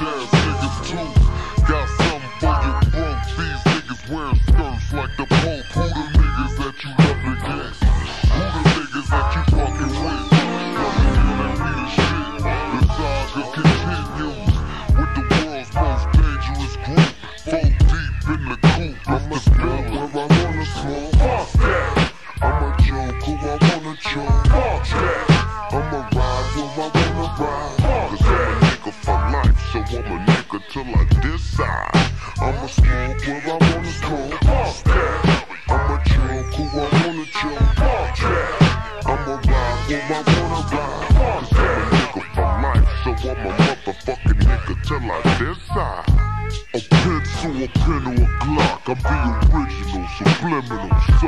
you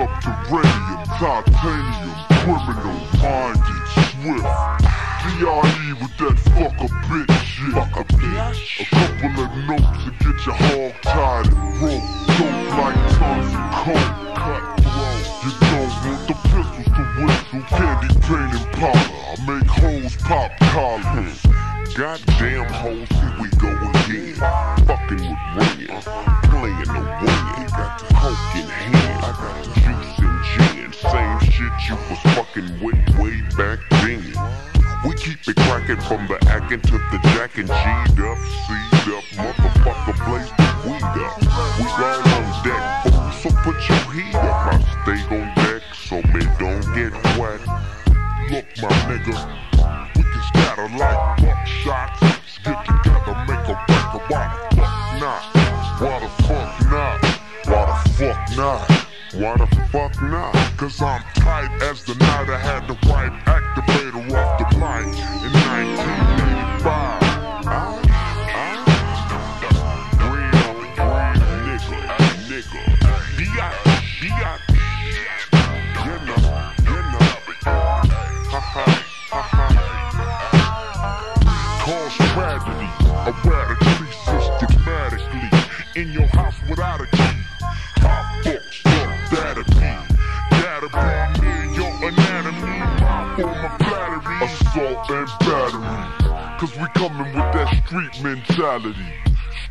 subterranean, titanium, criminal, minded, swift. D.I.E. with that fuck a bitch shit. Fuck a. A couple of notes to get your hog tied and rope. Dope like tons of coke. Cutthroat. You don't want the pistols to whistle. Candy paint and powder. I make hoes pop collars. Goddamn hoes, here we go again. Fucking with Ren, playing the wind. Got the coke in hand, I got the juice and gin. Same shit you was fucking with way back then. We keep it cracking from the acting to the jacking. G'd up, C'd up, motherfucker not? Why the fuck not? Cause I'm tight as the night I had the right activator off the mic in 1985. I, I, real, real nigga, nigga. B.I. B.I. You know, you know. Ha ha, ha ha. Cause tragedy, erratically, systematically. In your house without a Cause we coming with that street mentality.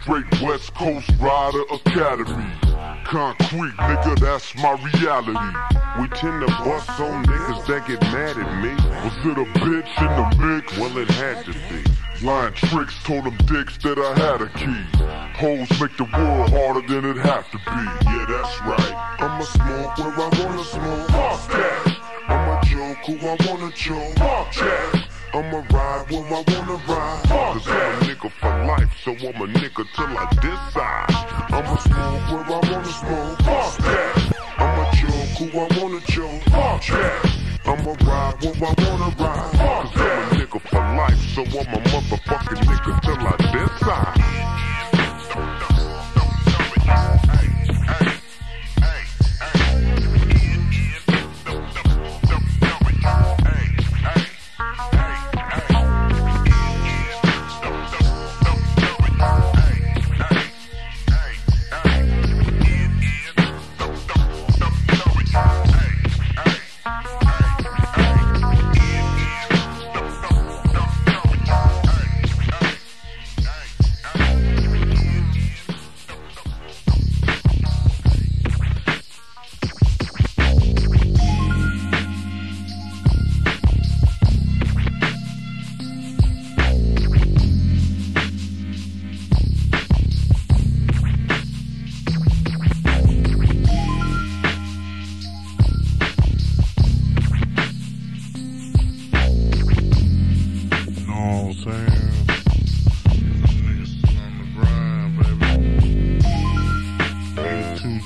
Straight West Coast Rider Academy. Concrete, nigga, that's my reality. We tend to bust on niggas that get mad at me. Was it a bitch in the mix? Well, it had to be. Lying tricks told them dicks that I had a key. Hoes make the world harder than it have to be. Yeah, that's right. I'ma smoke where I wanna smoke. Fuck that. I'ma joke who I wanna joke. Fuck that. I'ma ride where I wanna ride. Cause I'm a nigga for life, so I'm a nigga till I decide. I'ma smoke where I wanna smoke. Fuck that. I'ma joke who I wanna joke. Fuck that. I'ma ride where I wanna ride. Cause I'm a nigga for life, so I'm a motherfucking nigga till I decide.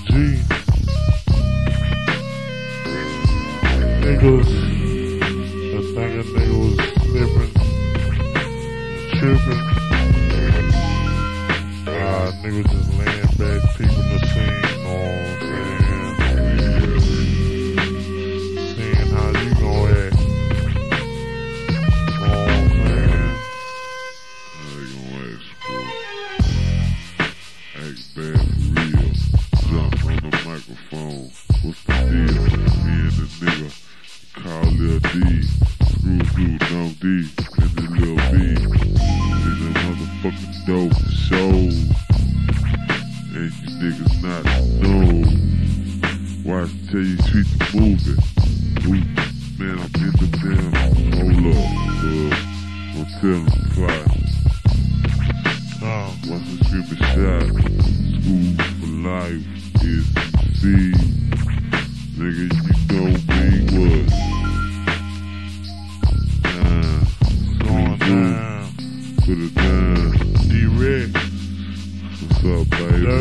G. Niggas. D. And the Lil B. And the motherfucking dope show. And you niggas not know. Watch tell you treat the movie. Ooh, man, I'm in the damn. Hold up, uh, I'm telling the fly. Oh, Once a scrimmage shot, school for life is C. Nigga, you know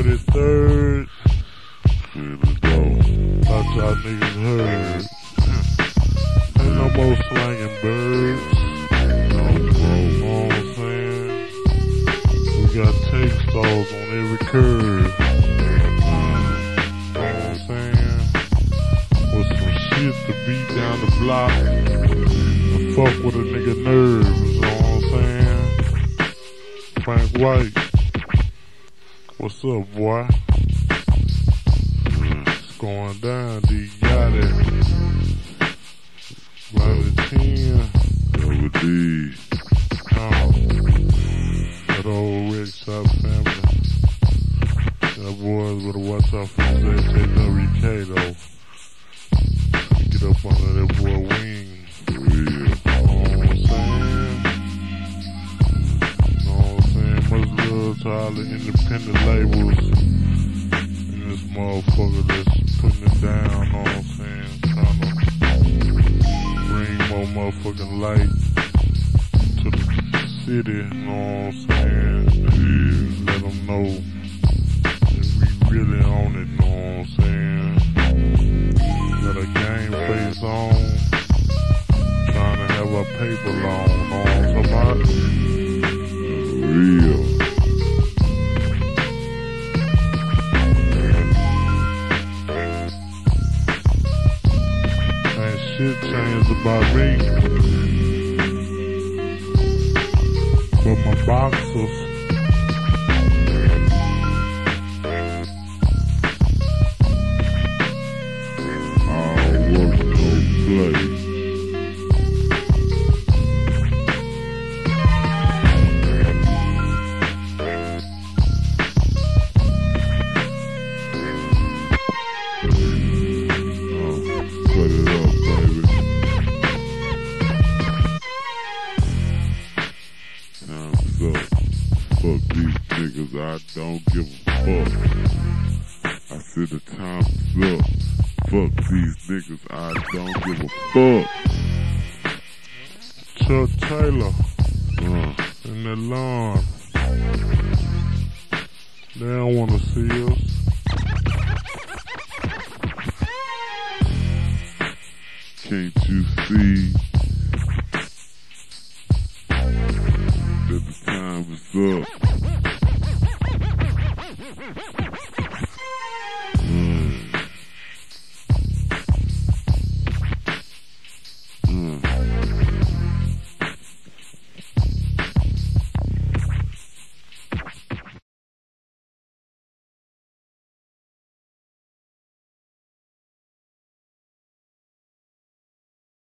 we y'all niggas heard. Ain't no more birds. You know what I'm? We got tape stalls on every curve. You know what I'm saying? With some shit to beat down the block. To fuck with a nigga nerves. You know what I'm saying? Frank White. What's up, boy? It's going down, D. Got To all the independent labels in this motherfucker that's putting it down, know what I'm saying? Trying to bring more motherfucking light to the city, know what I'm saying? Yeah. Let them know shit about me. But my boxers. Up. Fuck these niggas, I don't give a fuck. I said the time's up. Fuck these niggas, I don't give a fuck. Chuck Taylor Uh, in the lawn. They don't wanna see us. can't you see